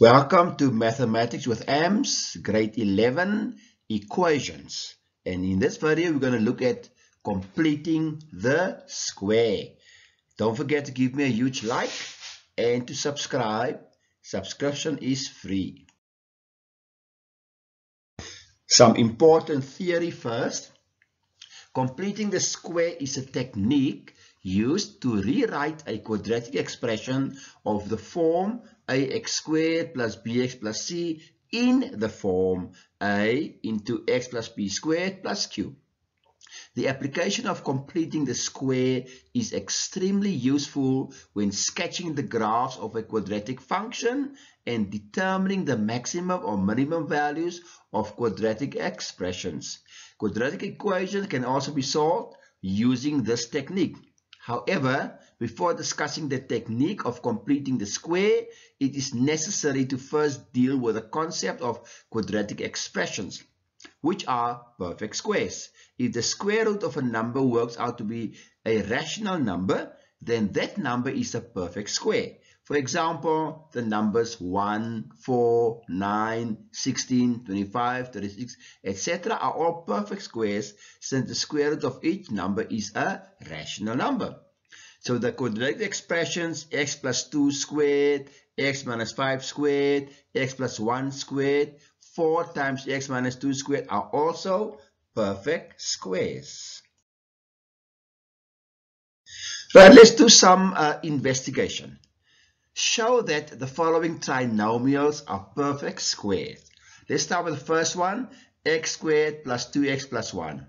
Welcome to Mathematics with AMS, grade 11, equations. And in this video, we're going to look at completing the square. Don't forget to give me a huge like and to subscribe. Subscription is free. Some important theory first. Completing the square is a technique used to rewrite a quadratic expression of the form ax squared plus bx plus c in the form a into x plus p squared plus q. The application of completing the square is extremely useful when sketching the graphs of a quadratic function and determining the maximum or minimum values of quadratic expressions. Quadratic equations can also be solved using this technique. However, before discussing the technique of completing the square, it is necessary to first deal with the concept of quadratic expressions, which are perfect squares. If the square root of a number works out to be a rational number, then that number is a perfect square. For example, the numbers 1, 4, 9, 16, 25, 36, etc. are all perfect squares since the square root of each number is a rational number. So the quadratic expressions x plus 2 squared, x minus 5 squared, x plus 1 squared, 4 times x minus 2 squared are also perfect squares. Right, let's do some uh, investigation show that the following trinomials are perfect squares. Let's start with the first one, x squared plus 2x plus 1.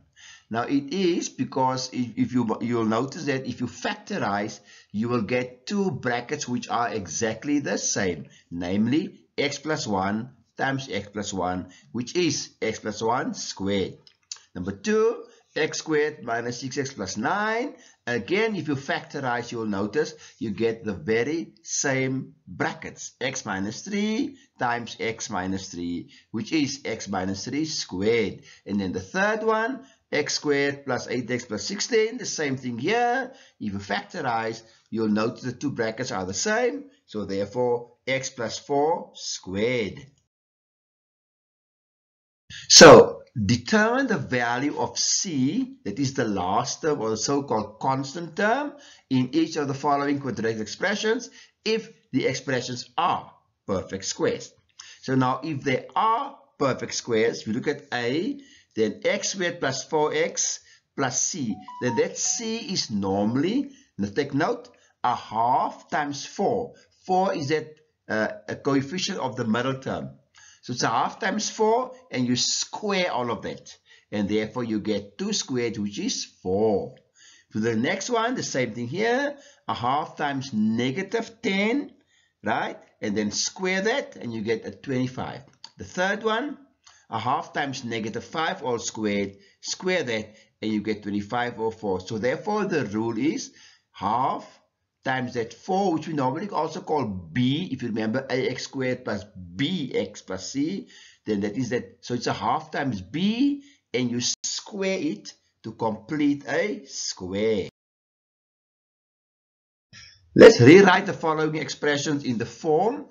Now it is because if, you you'll notice that if you factorize, you will get two brackets which are exactly the same, namely x plus 1 times x plus 1, which is x plus 1 squared. Number 2, x squared minus 6x plus 9 Again, if you factorize, you'll notice you get the very same brackets. x minus 3 times x minus 3, which is x minus 3 squared. And then the third one, x squared plus 8x plus 16, the same thing here. If you factorize, you'll notice the two brackets are the same. So therefore, x plus 4 squared. So determine the value of c, that is the last term or the so-called constant term, in each of the following quadratic expressions if the expressions are perfect squares. So now if they are perfect squares, we look at A, then x squared plus 4x plus c, then that c is normally, now take note, a half times 4. 4 is that uh, a coefficient of the middle term. So it's a half times 4 and you square all of that. And therefore you get 2 squared which is 4. For the next one, the same thing here. A half times negative 10, right? And then square that and you get a 25. The third one, a half times negative 5 all squared. Square that and you get 25 over 4. So therefore the rule is half times that 4, which we normally also call b, if you remember ax squared plus bx plus c, then that is that, so it's a half times p, and you square it to complete a square. Let's rewrite the following expressions in the form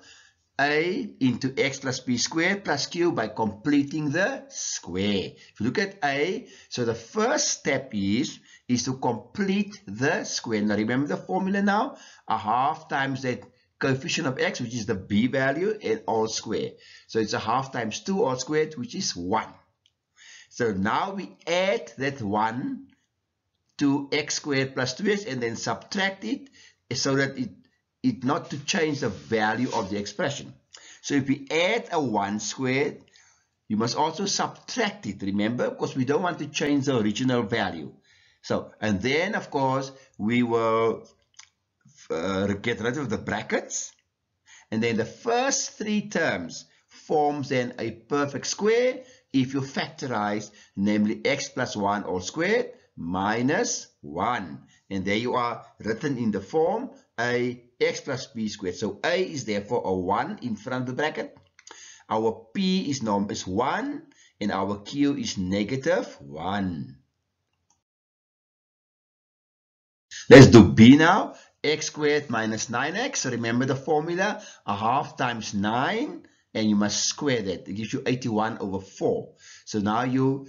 a into x plus b squared plus q by completing the square. If you look at a, so the first step is, is to complete the square. Now remember the formula now, a half times that coefficient of x, which is the b value, and all square. So it's a half times 2 all squared, which is 1. So now we add that 1 to x squared plus 2x and then subtract it so that it it not to change the value of the expression. So if we add a 1 squared, you must also subtract it, remember, because we don't want to change the original value. So, and then, of course, we will uh, get rid of the brackets. And then the first three terms forms then a perfect square if you factorize, namely x plus 1 all squared minus 1. And there you are written in the form a x plus p squared. So a is therefore a 1 in front of the bracket. Our p is, norm is 1 and our q is negative 1. Let's do b now. x squared minus 9x. Remember the formula, a half times 9, and you must square that. It gives you 81 over 4. So now you,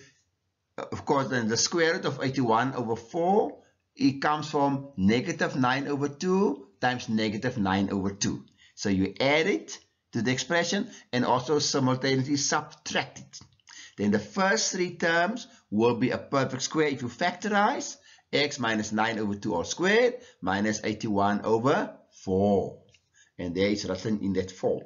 of course, then the square root of 81 over 4, it comes from negative 9 over 2 times negative 9 over 2. So you add it to the expression and also simultaneously subtract it. Then the first three terms will be a perfect square if you factorize x minus 9 over 2 all squared minus 81 over 4. And there is written in that form.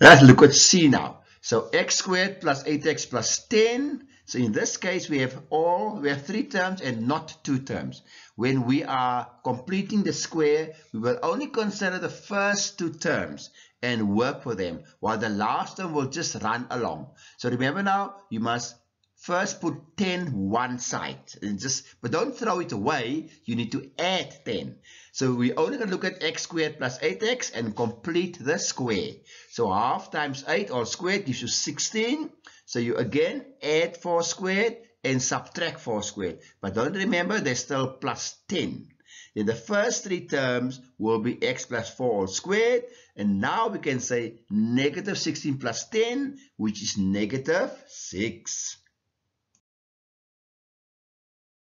Let's look at C now. So x squared plus 8x plus 10. So in this case, we have all, we have three terms and not two terms. When we are completing the square, we will only consider the first two terms and work for them, while the last term will just run along. So remember now, you must first put 10 one side. And just but don't throw it away. You need to add 10 so we only going to look at x squared plus 8x and complete the square. So half times 8 all squared gives you 16 so you again add 4 squared and subtract 4 squared. But don't remember there's still plus 10 then the first three terms will be x plus 4 all squared. And now we can say negative 16 plus 10 which is negative 6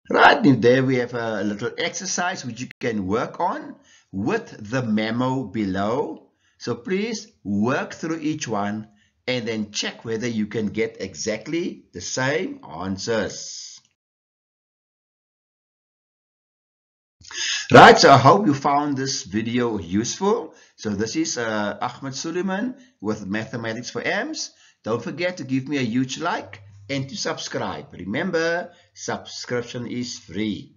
Right, and there we have a little exercise which you can work on with the memo below. So please work through each one and then check whether you can get exactly the same answers. Right, so I hope you found this video useful. So this is uh, Ahmed Suleiman with Mathematics for AMS. Don't forget to give me a huge like and to subscribe. Remember, subscription is free.